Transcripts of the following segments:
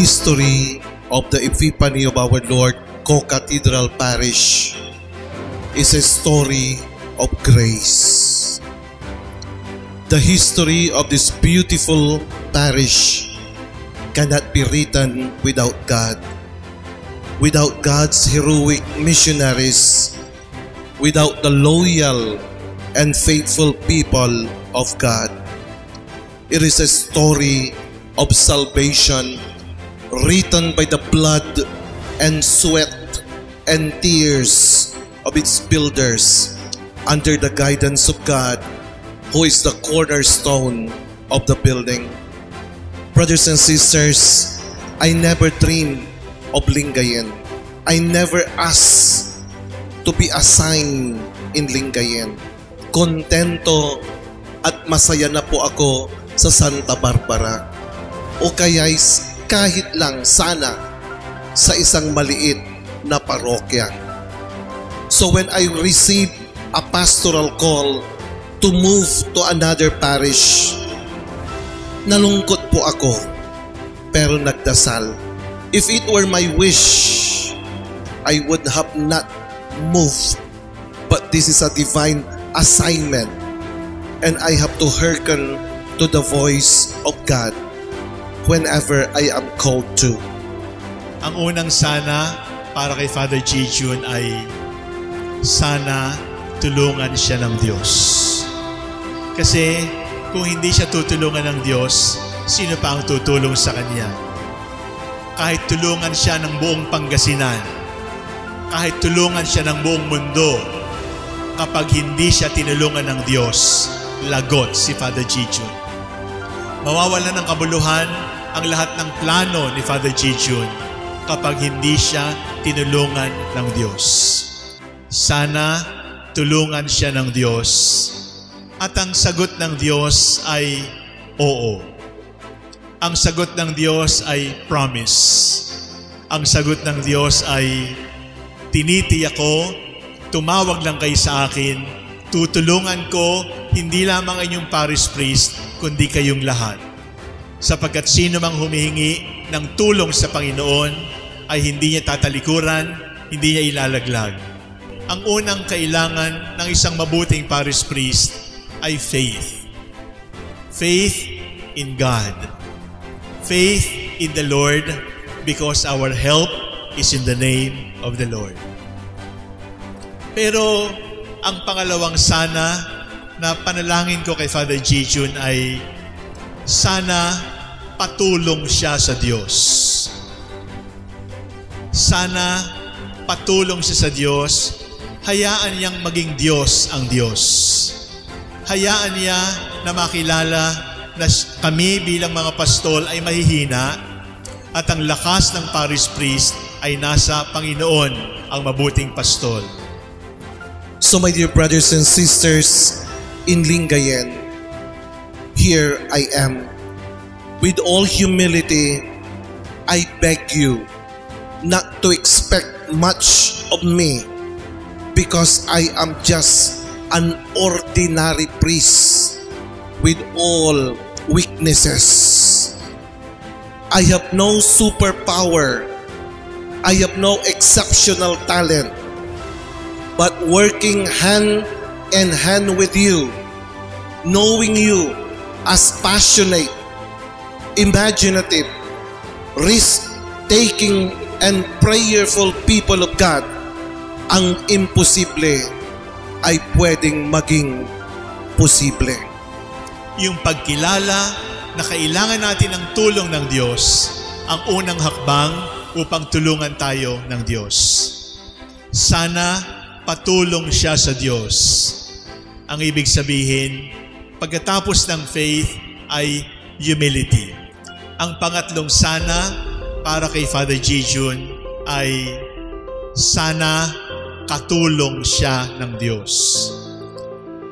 history of the Epiphany of our Lord Co-Cathedral Parish is a story of grace. The history of this beautiful parish cannot be written without God. Without God's heroic missionaries, without the loyal and faithful people of God. It is a story of salvation written by the blood and sweat and tears of its builders under the guidance of God, who is the cornerstone of the building. Brothers and sisters, I never dreamed of Lingayen. I never asked to be assigned in Lingayen. Kontento at masaya na po ako sa Santa Barbara. O kaya kahit lang sana sa isang maliit na parokya. So when I received a pastoral call to move to another parish, nalungkot po ako pero nagdasal. If it were my wish, I would have not moved. But this is a divine assignment and I have to hearken to the voice of God whenever I am called to. Ang unang sana para kay Father G. Ay sana tulungan siya ng Diyos. Kasi kung hindi siya tutulungan ng Diyos, sino pa ang tutulong sa Kanya? Kahit tulungan siya ng buong Pangasinan, kahit tulungan siya ng buong mundo, kapag hindi siya tinulungan ng Diyos, lagot si Father Jijun. Mawawala ng kabuluhan ang lahat ng plano ni Father Jijun kapag hindi siya tinulungan ng Diyos. Sana tulungan siya ng Diyos at ang sagot ng Diyos ay oo. Ang sagot ng Diyos ay promise. Ang sagot ng Diyos ay tinitiyak ko, tumawag lang kayo sa akin, tutulungan ko hindi lamang inyong parish priest, kundi kayong lahat. Sapagkat sino mang humihingi ng tulong sa Panginoon ay hindi niya tatalikuran, hindi niya ilalaglag. Ang unang kailangan ng isang mabuting parish priest ay faith. Faith in God. Faith in the Lord because our help is in the name of the Lord. Pero ang pangalawang sana na panalangin ko kay Father Jijun ay sana patulong siya sa Diyos. Sana patulong siya sa Diyos, hayaan niyang maging Diyos ang Diyos. Hayaan niya na makilala na kami bilang mga pastol ay mahihina at ang lakas ng parish priest ay nasa Panginoon ang mabuting pastol. So my dear brothers and sisters in Lingayen, here I am. With all humility, I beg you not to expect much of me because I am just an ordinary priest with all weaknesses. I have no superpower. I have no exceptional talent. But working hand in hand with you, knowing you as passionate, imaginative, risk-taking, and prayerful people of God, ang imposible ay pwedeng maging posible. Yung pagkilala na kailangan natin ng tulong ng Diyos, ang unang hakbang upang tulungan tayo ng Diyos. Sana patulong siya sa Diyos. Ang ibig sabihin, pagkatapos ng faith ay humility. Ang pangatlong sana para kay Father Jijun ay sana katulong siya ng Diyos.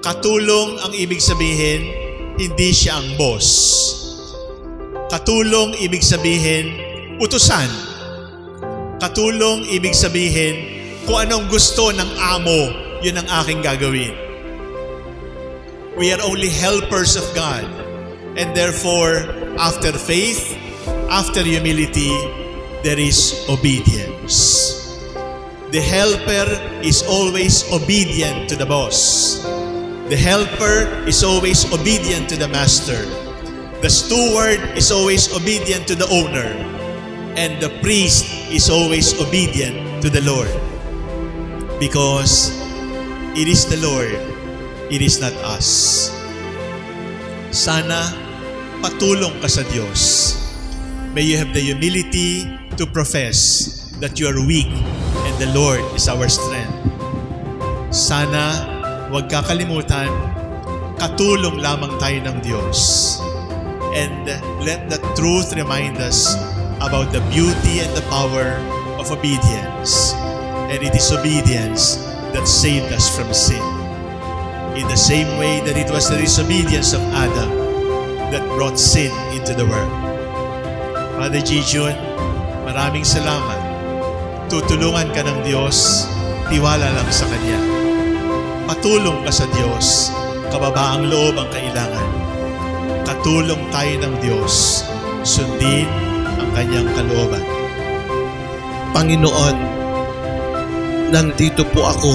Katulong ang ibig sabihin, hindi siya ang boss. Katulong ibig sabihin, utusan. Katulong ibig sabihin, kung anong gusto ng amo, yun ang aking gagawin. We are only helpers of God. And therefore, after faith, after humility, there is obedience. The helper is always obedient to the boss. The helper is always obedient to the master. The steward is always obedient to the owner. And the priest is always obedient to the Lord. Because it is the Lord, it is not us. Sana patulong ka sa Diyos. May you have the humility to profess that you are weak and the Lord is our strength. Sana huwag kakalimutan, katulong lamang tayo ng Diyos. And let the truth remind us about the beauty and the power of obedience. And it is obedience that saved us from sin. In the same way that it was the disobedience of Adam that brought sin into the world. Father Jijun, maraming salamat. Tutulungan ka ng Diyos, tiwala lang sa Kanya. Patulong ka sa Diyos, kababaang loob ang kailangan. Katulong tayo ng Diyos, sundin ang Kanyang kalooban. Panginoon, nandito po ako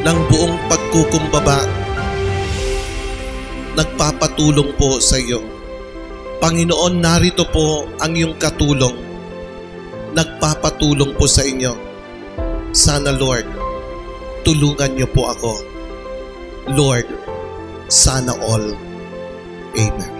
ng buong pagkukumbaba. Nagpapatulong po sa iyo. Panginoon, narito po ang iyong katulong. Nagpapatulong po sa inyo. Sana Lord, tulungan niyo po ako. Lord, sana all. Amen.